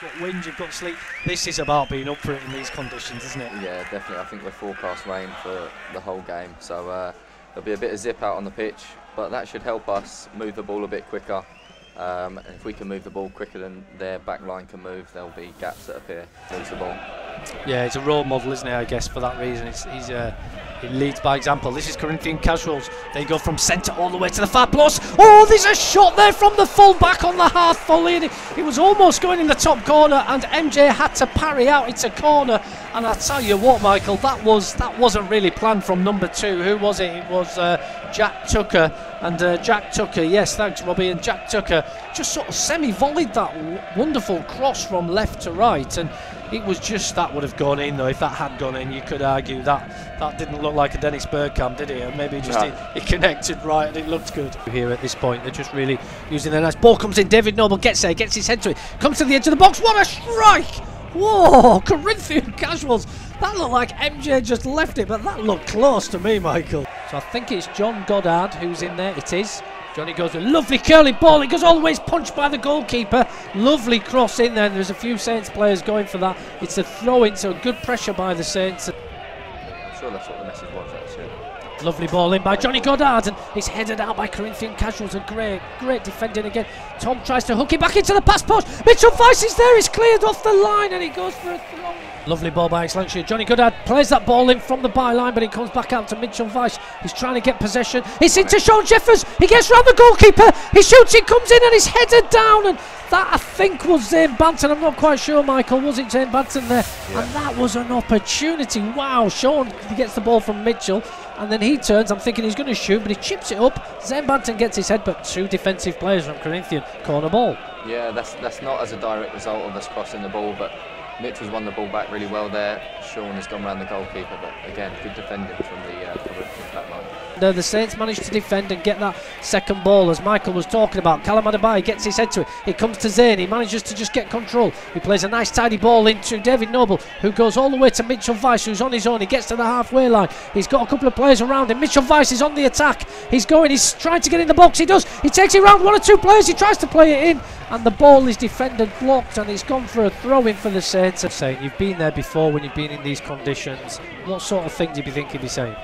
got wind, you've got sleet. This is about being up for it in these conditions, isn't it? Yeah, definitely. I think we're forecast rain for the whole game, so uh, there'll be a bit of zip out on the pitch, but that should help us move the ball a bit quicker. Um, and if we can move the ball quicker than their back line can move, there'll be gaps that appear to lose the ball. Yeah, it's a role model, isn't it? I guess for that reason, it's, he's uh, he leads by example. This is Corinthian Casuals. They go from centre all the way to the far post. Oh, there's a shot there from the full back on the half volley. It, it was almost going in the top corner, and MJ had to parry out into corner. And I tell you what, Michael, that was that wasn't really planned from number two. Who was it? It was uh, Jack Tucker. And uh, Jack Tucker, yes, thanks, Robbie. And Jack Tucker just sort of semi volleyed that wonderful cross from left to right. And it was just that would have gone in though. If that had gone in, you could argue that that didn't look like a Dennis Bergkamp, did it? Or maybe just No. it, it connected right and it looked good. Here at this point, they're just really using their nice ball. Comes in, David Noble gets there, gets his head to it, comes to the edge of the box. What a strike! Whoa, Corinthian casuals. That looked like MJ just left it, but that looked close to me, Michael. So I think it's John Goddard who's in there. It is. Johnny goes with a lovely curly ball. It goes all the way. It's punched by the goalkeeper. Lovely cross in there. There's a few Saints players going for that. It's a throw in, so good pressure by the Saints. I'm sure that's what the message was, actually. Lovely ball in by Johnny Goddard, and it's headed out by Corinthian Casuals. A great, great defending again. Tom tries to hook it back into the pass post. Mitchell Weiss is there. It's cleared off the line, and he goes for a. Lovely ball by Exlantia. Johnny Goddard plays that ball in from the byline, but it comes back out to Mitchell Weiss. He's trying to get possession. It's into Sean Jeffers. He gets round the goalkeeper. He shoots. It comes in, and he's headed down. And that I think was Zane Banton. I'm not quite sure, Michael. Was it Zane Banton there? And that was an opportunity. Wow. Sean gets the ball from Mitchell. And then he turns. I'm thinking he's going to shoot, but he chips it up. Zane Banton gets his head, but two defensive players from Corinthian corner ball. Yeah, that's that's not as a direct result of us crossing the ball, but Mitchell's won the ball back really well there. Sean has gone around the goalkeeper, but again, good defending from the uh, No, the Saints managed to defend and get that second ball, as Michael was talking about. Callum Adebayo gets his head to it. It comes to Zane. He manages to just get control. He plays a nice, tidy ball into David Noble, who goes all the way to Mitchell Weiss, who's on his own. He gets to the halfway line. He's got a couple of players around him. Mitchell Weiss is on the attack. He's going. He's trying to get in the box. He does. He takes it round one or two players. He tries to play it in, and the ball is defended, blocked, and he's gone for a throw in for the Saints. I'm saying you've been there before when you've been in these conditions. What sort of thing do you think he'd be saying?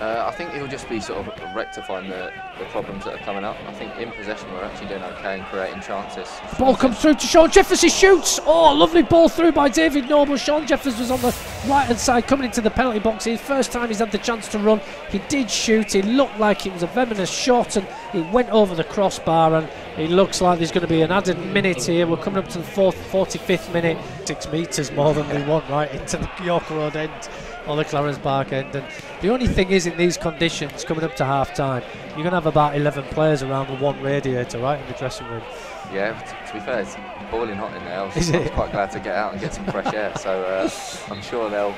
Uh, I think he'll just be sort of rectifying the, the problems that are coming up. I think in possession we're actually doing okay and creating chances. Ball comes through to Sean Jeffers. He shoots. Oh, lovely ball through by David Noble. Sean Jeffers was on the right hand side coming into the penalty box. His first time he's had the chance to run. He did shoot. It looked like it was a venomous shot and he went over the crossbar. And it looks like there's going to be an added minute here. We're coming up to the fourth, 45th minute. Six metres more than we want, right? Into the York Road end or the Clarence Park end. And the only thing is, in these conditions, coming up to half time, you're going to have about 11 players around the one radiator, right, in the dressing room. Yeah, to be fair, it's boiling hot in there. I was, Is I was it? quite glad to get out and get some fresh air. So uh, I'm sure they'll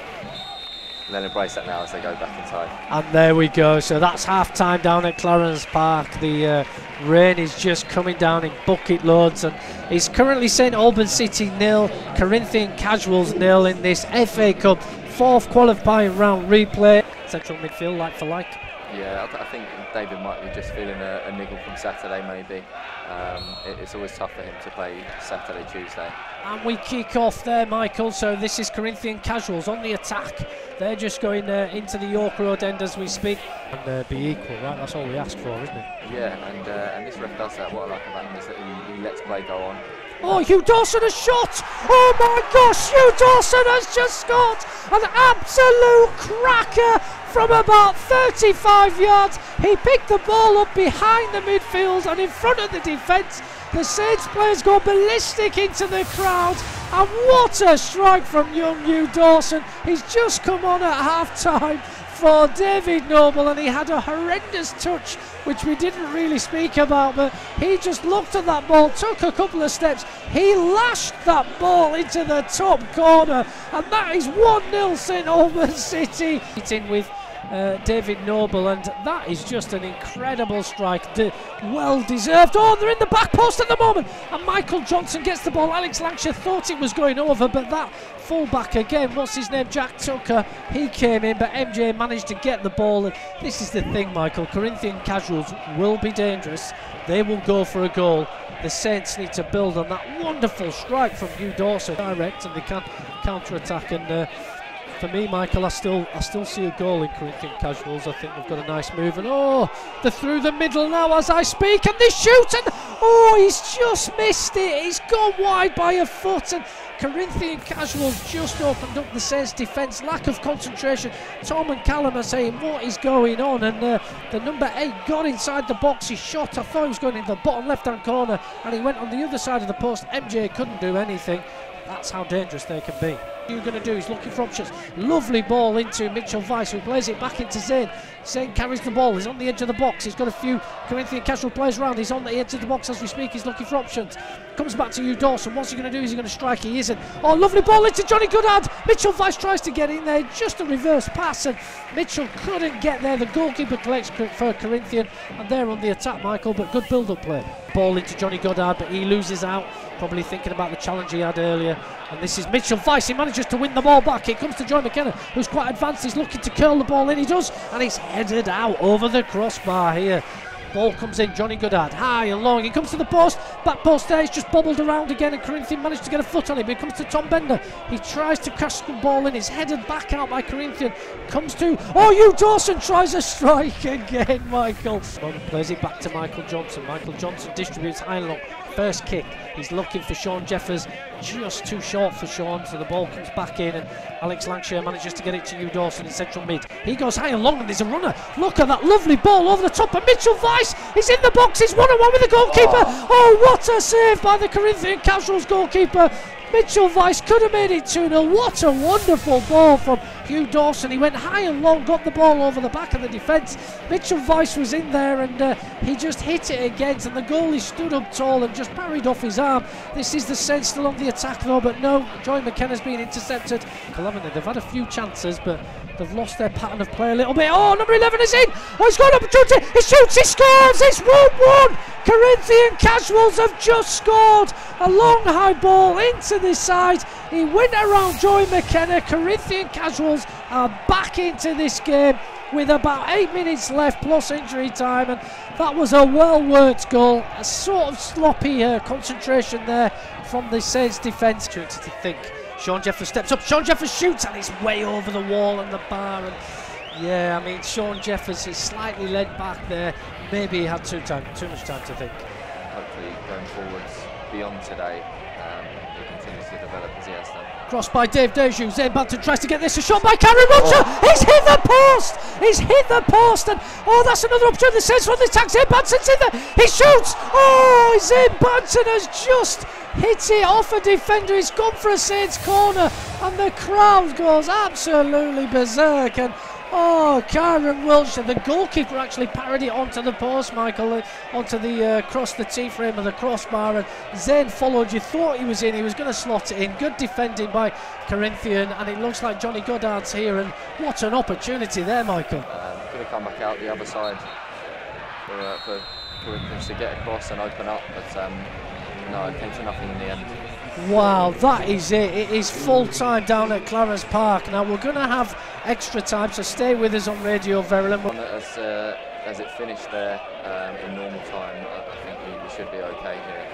they'll embrace that now as they go back inside. And there we go. So that's half time down at Clarence Park. The uh, rain is just coming down in bucket loads, and it's currently St Albans City nil, Corinthian Casuals nil in this FA Cup fourth qualifying round replay. Central midfield, like for like. Yeah, I, I think David might be just feeling a, a niggle from Saturday, maybe. Um, it, it's always tough for him to play Saturday, Tuesday. And we kick off there, Michael. So this is Corinthian Casuals on the attack. They're just going uh, into the York Road end as we speak. And uh, be equal, right? That's all we ask for, isn't it? Yeah, and uh, and this ref does that. What I like about him is that he, he lets play go on. Oh, Huw Dawson has shot! Oh my gosh, Huw Dawson has just scored! An absolute cracker from about 35 yards. He picked the ball up behind the midfield and in front of the defence. The Saints players go ballistic into the crowd. And what a strike from young Huw Dawson. He's just come on at half time for David Noble and he had a horrendous touch which we didn't really speak about but he just looked at that ball took a couple of steps he lashed that ball into the top corner and that is 1-0 St Albans City in with uh, David Noble, and that is just an incredible strike. De- well deserved. Oh, they're in the back post at the moment, and Michael Johnson gets the ball. Alex Lancashire thought it was going over, but that fullback again, what's his name? Jack Tucker. He came in, but MJ managed to get the ball. And this is the thing, Michael. Corinthian casuals will be dangerous. They will go for a goal. The Saints need to build on that wonderful strike from Huw Dawson direct, and they can counter attack. And uh, for me, Michael, I still I still see a goal in Corinthian Casuals. I think they've got a nice move, and oh, they're through the middle now as I speak, and they shoot, and oh, he's just missed it. He's gone wide by a foot, and Corinthian Casuals just opened up the Saints' defence. Lack of concentration. Tom and Callum are saying what is going on, and uh, the number eight got inside the box. He shot. I thought he was going into the bottom left-hand corner, and he went on the other side of the post. MJ couldn't do anything. That's how dangerous they can be you're going to do. He's looking for options. Lovely ball into Mitchell Weiss, who plays it back into Zane. Zane carries the ball. He's on the edge of the box. He's got a few Corinthian casual players around. He's on the edge of the box as we speak. He's looking for options. Comes back to you, Dawson. What's he going to do? Is he going to strike? He isn't. Oh, lovely ball into Johnny Goddard. Mitchell Weiss tries to get in there. Just a reverse pass, and Mitchell couldn't get there. The goalkeeper collects for Corinthian, and they're on the attack, Michael. But good build-up play. Ball into Johnny Goddard, but he loses out. Probably thinking about the challenge he had earlier. And this is Mitchell Weiss. He manages to win the ball back. It comes to Joey McKenna, who's quite advanced. He's looking to curl the ball in. He does. And he's headed out over the crossbar here. Ball comes in, Johnny Goddard, high and long. He comes to the post, back post there. He's just bobbled around again, and Corinthian managed to get a foot on it. But he comes to Tom Bender. He tries to crash the ball in. he's headed back out by Corinthian. Comes to, oh, Huw Dawson tries a strike again, Michael. plays it back to Michael Johnson. Michael Johnson distributes high and long. First kick, he's looking for Sean Jeffers, just too short for Sean, so the ball comes back in, and Alex Lancashire manages to get it to Huw Dawson in central mid. He goes high and long, and there's a runner. Look at that lovely ball over the top of Mitchell Weiss. He's in the box, he's one on one with the goalkeeper. Oh. oh, what a save by the Corinthian Casuals goalkeeper. Mitchell Weiss could have made it 2 0. What a wonderful ball from Huw Dawson. He went high and long, got the ball over the back of the defence. Mitchell Weiss was in there and uh, he just hit it against, and the goalie stood up tall and just parried off his arm. This is the sense still on the attack though, but no, Joey McKenna's been intercepted. Calamity, they've had a few chances, but they've lost their pattern of play a little bit. Oh, number 11 is in. Oh, he's got an opportunity. He shoots, he scores. It's 1 1. Corinthian Casuals have just scored a long high ball into this side. He went around Joey McKenna. Corinthian Casuals are back into this game with about eight minutes left plus injury time. And that was a well worked goal. A sort of sloppy uh, concentration there from the Saints defence. To think. Sean Jeffers steps up. Sean Jeffers shoots and it's way over the wall and the bar. And yeah, I mean, Sean Jeffers is slightly led back there. Maybe he had too, time, too much time to think. Hopefully, going forwards beyond today, um, he continues to develop as he has done. Cross by Dave Deju. Zane Banton tries to get this. A shot by Karen Wiltshire. Oh. He's hit the post. He's hit the post. And oh, that's another opportunity. The sense from the attack. Zane Banton's in there. He shoots. Oh, Zane Banton has just hits it off a defender. He's gone for a Saints corner. And the crowd goes absolutely berserk. And Oh, Kyron Wiltshire, the goalkeeper actually parried it onto the post, Michael, uh, onto the uh, cross the T frame of the crossbar, and Zane followed. You thought he was in, he was going to slot it in. Good defending by Corinthian, and it looks like Johnny Goddard's here, and what an opportunity there, Michael. Um, going to come back out the other side for, uh, for Corinthians to get across and open up, but um, no, it came to nothing in the end. Wow, that is it. It is full time down at Clarence Park. Now we're going to have extra time, so stay with us on Radio Verulam. As, uh, as it finished there um, in normal time, I think we, we should be okay here.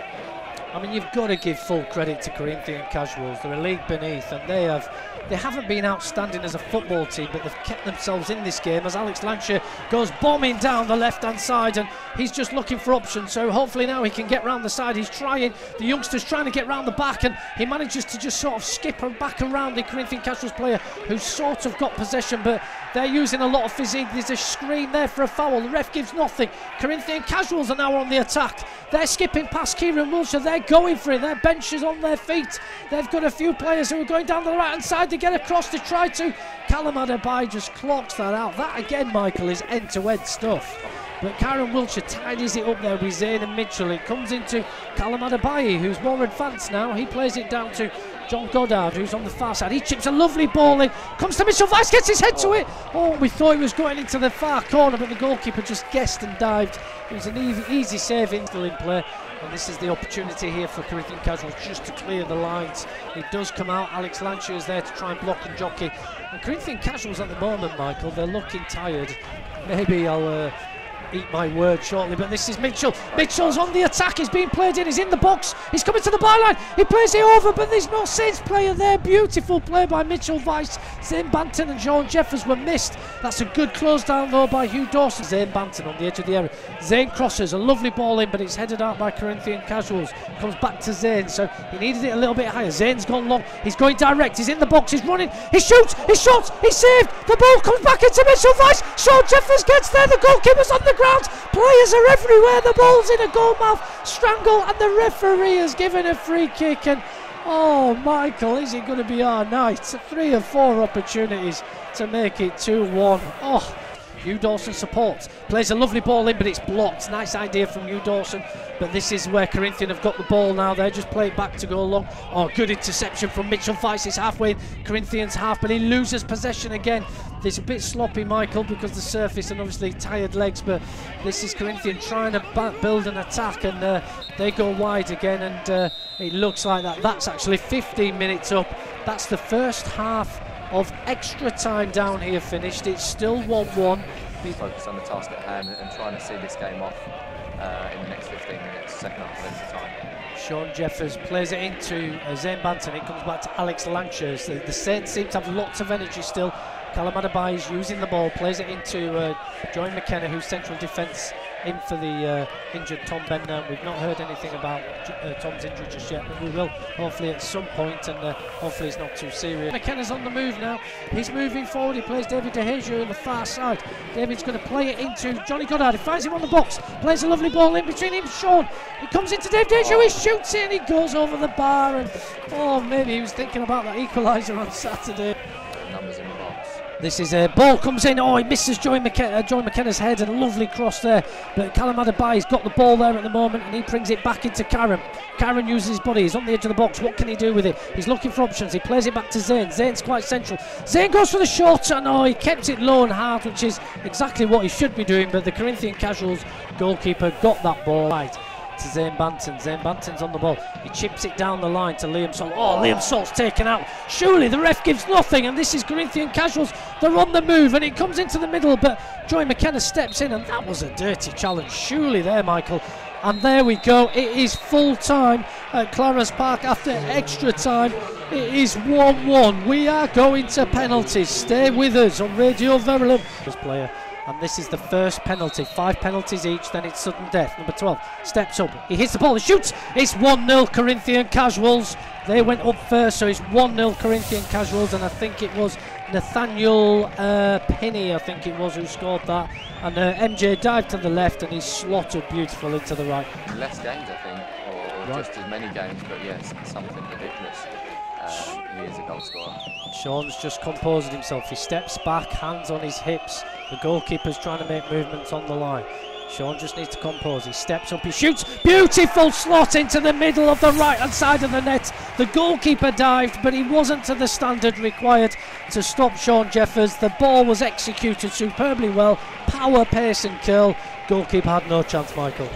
I mean, you've got to give full credit to Corinthian Casuals. They're a league beneath, and they have they haven't been outstanding as a football team, but they've kept themselves in this game as Alex Lancashire goes bombing down the left-hand side, and he's just looking for options. So hopefully now he can get round the side. He's trying. The youngster's trying to get round the back, and he manages to just sort of skip and back around the Corinthian Casuals player who's sort of got possession, but they're using a lot of physique. There's a screen there for a foul. The ref gives nothing. Corinthian Casuals are now on the attack. They're skipping past Kieran Wiltshire. They're going for it. Their bench is on their feet. They've got a few players who are going down the right hand side to get across to try to. Callum Adebayo just clocks that out. That again, Michael, is end to end stuff. But Karen Wiltshire tidies it up there with Zane and Mitchell. It comes into Callum Adebayo, who's more advanced now. He plays it down to John Goddard, who's on the far side. He chips a lovely ball in. Comes to Mitchell Weiss, gets his head to it. Oh, we thought he was going into the far corner, but the goalkeeper just guessed and dived. It was an easy, easy save in still in play. And this is the opportunity here for Corinthian Casuals just to clear the lines. It does come out. Alex Lancher is there to try and block and jockey. And Corinthian Casuals at the moment, Michael, they're looking tired. Maybe I'll. Uh, eat my word shortly. But this is Mitchell. Mitchell's on the attack. He's being played in. He's in the box. He's coming to the byline. He plays it over, but there's no Saints player there. Beautiful play by Mitchell Weiss. Zane Banton and Sean Jeffers were missed. That's a good close down though by Huw Dawson. Zane Banton on the edge of the area. Zane crosses a lovely ball in, but it's headed out by Corinthian Casuals. Comes back to Zane, so he needed it a little bit higher. Zane's gone long. He's going direct. He's in the box. He's running. He shoots. He shoots. He's saved. The ball comes back into Mitchell Weiss. Sean Jeffers gets there. The goalkeeper's on the ground. Players are everywhere. The ball's in a goal mouth. Strangle, and the referee has given a free kick. And oh, Michael, is it going to be our night? Three or four opportunities to make it 2 1. Oh, Huw Dawson supports. Plays a lovely ball in, but it's blocked. Nice idea from Huw Dawson. But this is where Corinthian have got the ball now. They just play it back to go long. Oh, good interception from Mitchell Weiss. It's halfway in Corinthians half, but he loses possession again. It's a bit sloppy, Michael, because the surface and obviously tired legs. But this is Corinthian trying to build an attack, and uh, they go wide again. And uh, it looks like that. That's actually 15 minutes up. That's the first half of extra time down here finished. It's still 1-1. Focus on the task at hand and trying to see this game off uh, in the next 15 minutes, second half of extra time. Sean Jeffers plays it into uh, Zane Banton. It comes back to Alex Lanchers. The, the Saints seem to have lots of energy still. Callum Adebayo is using the ball, plays it into uh, Joey McKenna, who's central defence in for the uh, injured Tom Bender. We've not heard anything about uh, Tom's injury just yet, but we will hopefully at some point, and uh, hopefully it's not too serious. McKenna's on the move now. He's moving forward. He plays David De Gea on the far side. David's going to play it into Johnny Goddard. He finds him on the box. Plays a lovely ball in between him and Sean. He comes into David De Gea. He shoots it and he goes over the bar. And oh, maybe he was thinking about that equaliser on Saturday. Numbers in the box. This is a ball comes in. Oh, he misses Joy, McKenna, uh, McKenna's head and a lovely cross there. But Callum Adebayo's got the ball there at the moment and he brings it back into Karen. Karen uses his body. He's on the edge of the box. What can he do with it? He's looking for options. He plays it back to Zane. Zane's quite central. Zane goes for the shot and oh, he kept it low and hard, which is exactly what he should be doing. But the Corinthian Casuals goalkeeper got that ball right to Zane Banton. Zane Banton's on the ball. He chips it down the line to Liam Salt. Oh, Liam Salt's taken out. Surely the ref gives nothing, and this is Corinthian Casuals. They're on the move, and it comes into the middle, but Joey McKenna steps in, and that was a dirty challenge. Surely there, Michael. And there we go. It is full time at Clarence Park after extra time. It is 1 1. We are going to penalties. Stay with us on Radio Verulam. This player and this is the first penalty. Five penalties each, then it's sudden death. Number 12 steps up. He hits the ball, he shoots. It's 1 0 Corinthian Casuals. They went up first, so it's 1 0 Corinthian Casuals, and I think it was Nathaniel uh, Penny, I think it was, who scored that. And uh, MJ dived to the left and he slotted beautiful into the right. Less games, I think, or, or right. just as many games, but yes, something ridiculous. He is a goal scorer. Sean's just composed himself. He steps back, hands on his hips. The goalkeeper's trying to make movements on the line. Sean just needs to compose. He steps up, he shoots. Beautiful slot into the middle of the right hand side of the net. The goalkeeper dived, but he wasn't to the standard required to stop Sean Jeffers. The ball was executed superbly well. Power, pace, and curl. Goalkeeper had no chance, Michael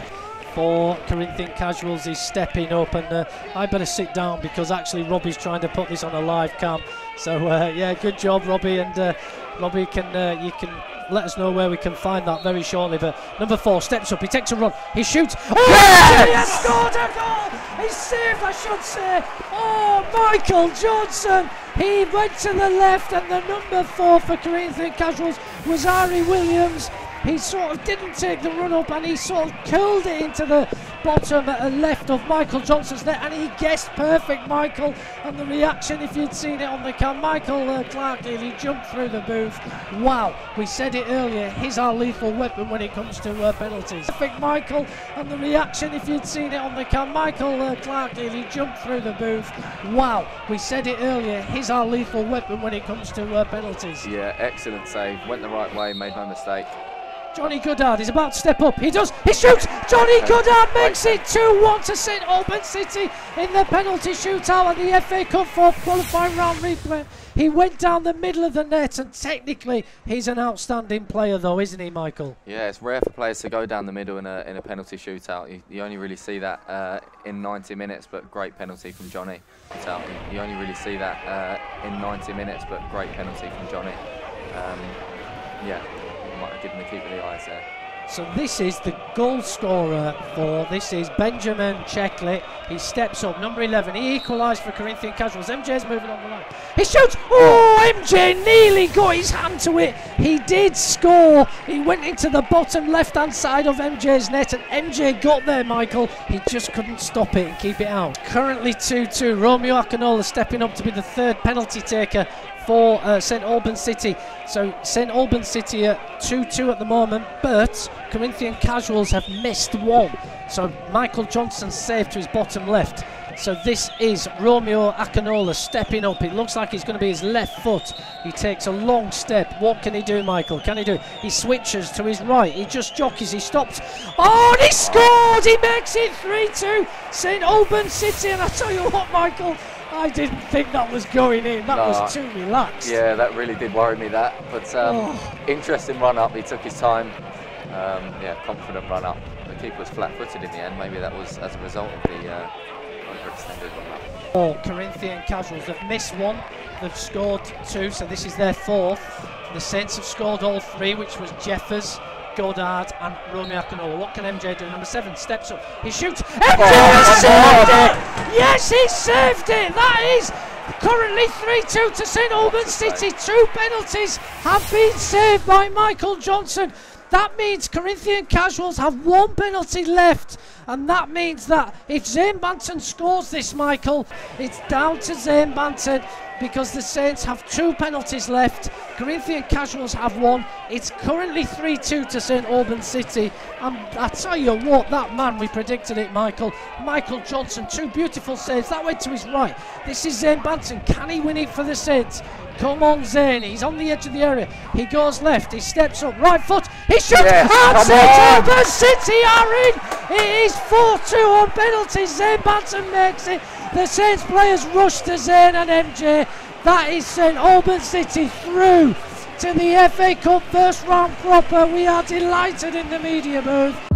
for Corinthian Casuals is stepping up and uh, I better sit down because actually Robbie's trying to put this on a live cam. So uh, yeah good job Robbie and uh, Robbie can uh, you can let us know where we can find that very shortly. But number four steps up he takes a run he shoots. Oh yes! he has scored a goal! He's saved I should say. Oh Michael Johnson! He went to the left and the number four for Corinthian Casuals was Ari Williams he sort of didn't take the run up and he sort of curled it into the bottom left of Michael Johnson's net and he guessed perfect Michael and the reaction if you'd seen it on the cam Michael uh, Clark he jumped through the booth. Wow we said it earlier he's our lethal weapon when it comes to uh, penalties. Perfect Michael and the reaction if you'd seen it on the cam Michael uh, Clark he jumped through the booth. Wow we said it earlier he's our lethal weapon when it comes to uh, penalties. Yeah excellent save went the right way made no mistake Johnny Goddard is about to step up. He does. He shoots. Johnny Goddard makes it 2 1 to St Albans City in the penalty shootout and the FA Cup fourth qualifying round replay. He went down the middle of the net, and technically, he's an outstanding player, though, isn't he, Michael? Yeah, it's rare for players to go down the middle in a, in a penalty shootout. You, you only really see that uh, in 90 minutes, but great penalty from Johnny. You, only really see that uh, in 90 minutes, but great penalty from Johnny. Um, yeah, given the keeper the eyes there. So this is the goal scorer for this is Benjamin Checkley. He steps up, number 11. He equalised for Corinthian Casuals. MJ's moving on the line. He shoots. Oh, MJ nearly got his hand to it. He did score. He went into the bottom left-hand side of MJ's net, and MJ got there. Michael. He just couldn't stop it and keep it out. Currently 2-2. Romeo Akinola stepping up to be the third penalty taker for uh, St Albans City. So St Albans City are 2-2 at the moment, but Corinthian Casuals have missed one. So Michael Johnson saved to his bottom left. So this is Romeo Akinola stepping up. It looks like he's going to be his left foot. He takes a long step. What can he do, Michael? Can he do? He switches to his right. He just jockeys. He stops. Oh, and he scored! He makes it 3-2. St Albans City. And I tell you what, Michael, I didn't think that was going in. That no, was too relaxed. Yeah, that really did worry me. That, but um, oh. interesting run up. He took his time. Um, yeah, confident run up. The keeper was flat-footed in the end. Maybe that was as a result of the uh, overextended run up. Oh, Corinthian casuals have missed one. They've scored two, so this is their fourth. The Saints have scored all three, which was Jeffers, Goddard and Romeo Akinola. What can MJ do? Number seven steps up. He shoots. MJ oh, saved it! Yes, he saved it! That is currently 3-2 to St Albans City. Two penalties have been saved by Michael Johnson. That means Corinthian Casuals have one penalty left. And that means that if Zane Banton scores this, Michael, it's down to Zane Banton because the Saints have two penalties left. Corinthian Casuals have one. It's currently 3 2 to St Albans City. And I tell you what, that man, we predicted it, Michael. Michael Johnson, two beautiful saves. That went to his right. This is Zane Banton. Can he win it for the Saints? Come on, Zane. He's on the edge of the area. He goes left. He steps up. Right foot. He shoots. Yes, and St Albans City are in. It is 4 2 on penalty. Zane Banton makes it. The Saints players rush to Zane and MJ. That is St Albans City through to the FA Cup first round proper. We are delighted in the media booth.